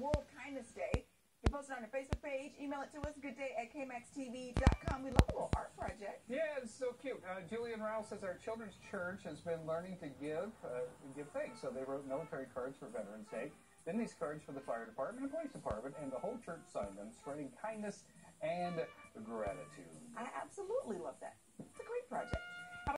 World Kindness Day. You post it on your Facebook page. Email it to us. Good day at kmaxtv.com. We love a little art project. Yeah, it's so cute. Uh, Julie Ann Rouse says our children's church has been learning to give, uh, give things. So they wrote military cards for Veterans Day. Then these cards for the fire department and police department, and the whole church signed them, spreading kindness and gratitude. I absolutely love that.